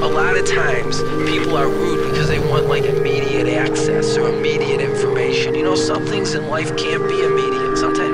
a lot of times people are rude because they want like immediate access or immediate information. You know, some things in life can't be immediate. Sometimes